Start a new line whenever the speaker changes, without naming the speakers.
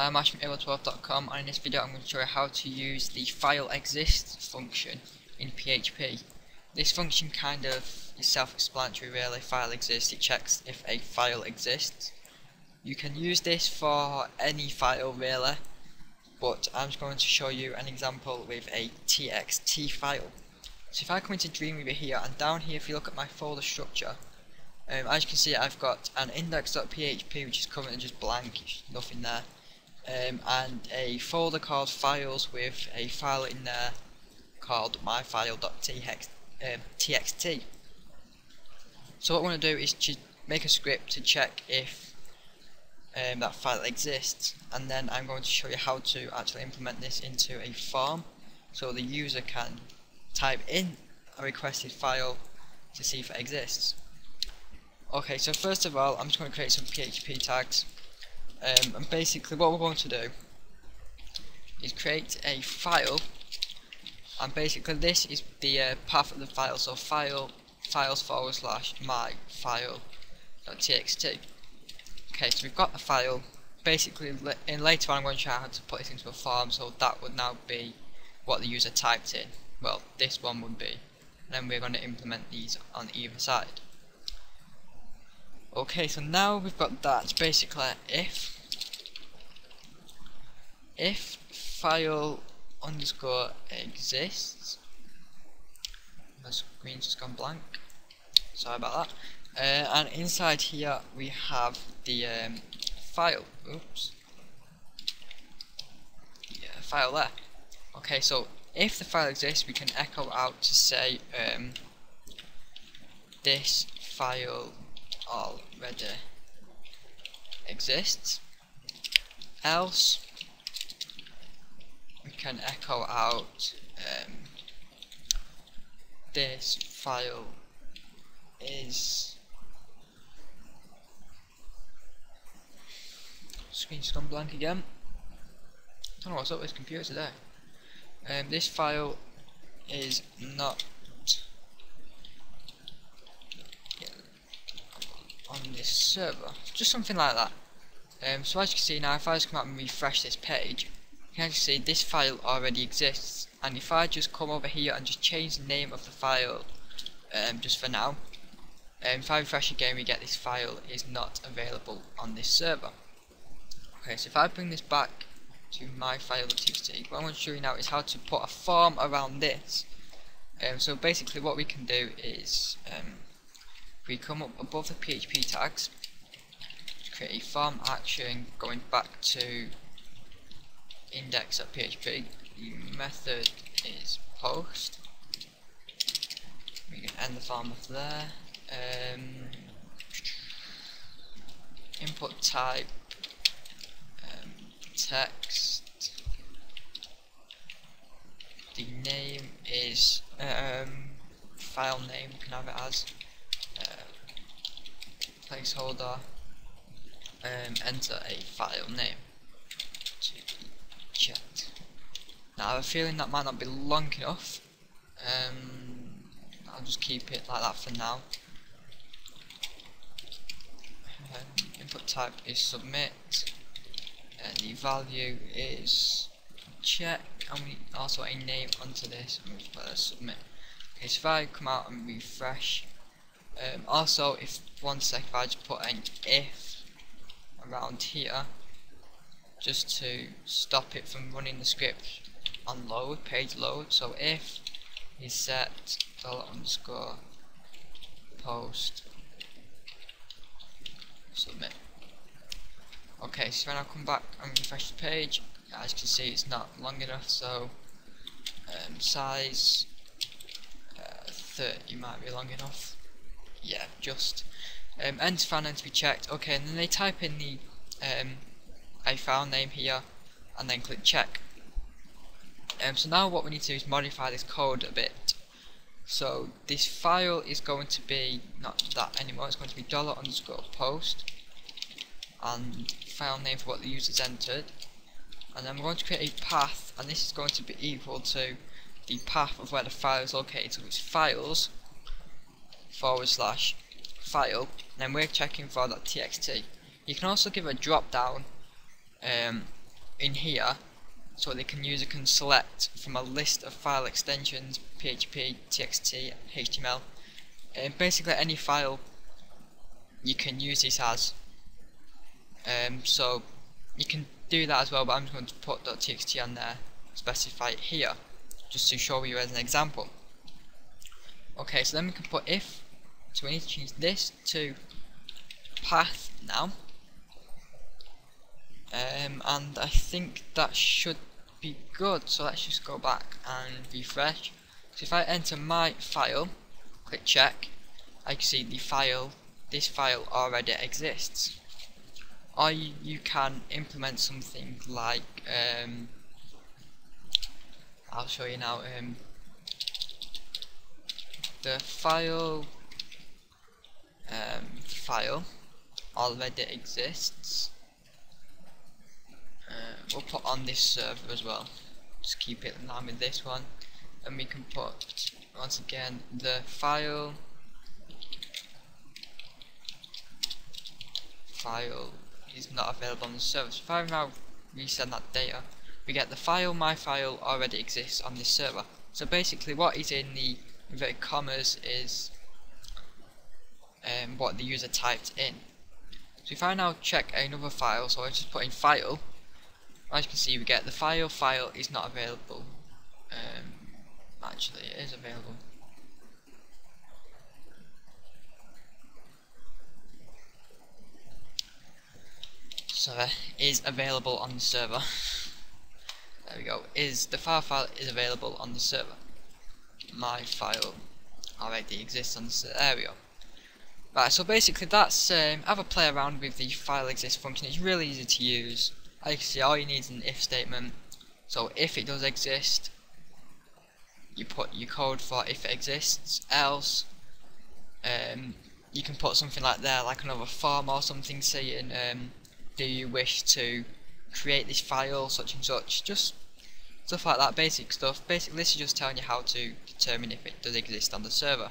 Hi, I'm Ash from abell12.com and in this video I'm going to show you how to use the file exists function in PHP. This function kind of is self-explanatory really, file exists, it checks if a file exists. You can use this for any file really, but I'm just going to show you an example with a txt file. So if I come into Dreamweaver here and down here if you look at my folder structure, um, as you can see I've got an index.php which is currently just blank, nothing there um, and a folder called files with a file in there called myfile.txt. Um, so what I want to do is to make a script to check if um, that file exists and then I'm going to show you how to actually implement this into a form so the user can type in a requested file to see if it exists. Okay, so first of all, I'm just going to create some PHP tags um, and basically what we're going to do is create a file. And basically this is the uh, path of the file. So file files forward slash my file txt. Okay so we've got the file. Basically in later on I'm going to show how to put this into a form so that would now be what the user typed in. Well this one would be. And then we're going to implement these on either side Okay, so now we've got that. Basically, if if file underscore exists, my screen's just gone blank. Sorry about that. Uh, and inside here we have the um, file. Oops. Yeah, file there. Okay, so if the file exists, we can echo out to say um, this file already exists. Else we can echo out um, this file is screen's gone blank again. Don't know what's up with this computer today. Um, this file is not on this server. Just something like that. Um, so as you can see now, if I just come out and refresh this page, you can see this file already exists. And if I just come over here and just change the name of the file, um, just for now, um, if I refresh again, we get this file is not available on this server. Okay, so if I bring this back to my file.txt, what I want to show you now is how to put a form around this. Um, so basically what we can do is um, we come up above the PHP tags, create a form action going back to index.php. The method is post. We can end the form off there. Um, input type um, text. The name is um, file name. We can have it as placeholder um, enter a file name checked. Now I have a feeling that might not be long enough. Um, I'll just keep it like that for now. Um, input type is submit and the value is check and we also a name onto this and we put a submit. Okay, so if I come out and refresh um, also, if one sec, if I just put an if around here, just to stop it from running the script on load, page load. So if is set dollar underscore post submit. Okay, so when I come back and refresh the page, as you can see, it's not long enough. So um, size uh, 30 might be long enough yeah, just. Um, enter file name to be checked. Okay, and then they type in the um, a file name here, and then click check. Um, so now what we need to do is modify this code a bit. So this file is going to be not that anymore. It's going to be dollar underscore post, and file name for what the user's entered. And then we're going to create a path, and this is going to be equal to the path of where the file is located. So it's files forward slash file then we're checking for that txt you can also give a drop down um, in here so the user can select from a list of file extensions PHP, TXT, HTML and basically any file you can use this as. Um, so you can do that as well but I'm just going to put .txt on there specify it here just to show you as an example. Okay so then we can put if so we need to change this to path now. Um, and I think that should be good. So let's just go back and refresh. So if I enter my file click check I can see the file this file already exists. Or you, you can implement something like um, I'll show you now um, the file um, file. Already exists. Uh, we'll put on this server as well. Just keep it in line with this one. And we can put once again the file. File is not available on the server. So if I now resend that data we get the file my file already exists on this server. So basically what is in the inverted commas is um, what the user typed in. So if I now check another file so I just put in file as you can see we get the file file is not available. Um, actually it is available. Server is available on the server. There we go. Is the file file is available on the server. My file already exists on the server there we go right so basically that's um, have a play around with the file exist function. It's really easy to use. I can see all you need is an if statement. So if it does exist you put your code for if it exists. Else um, you can put something like there like another form or something saying um, do you wish to create this file such and such. Just stuff like that basic stuff. Basically this is just telling you how to determine if it does exist on the server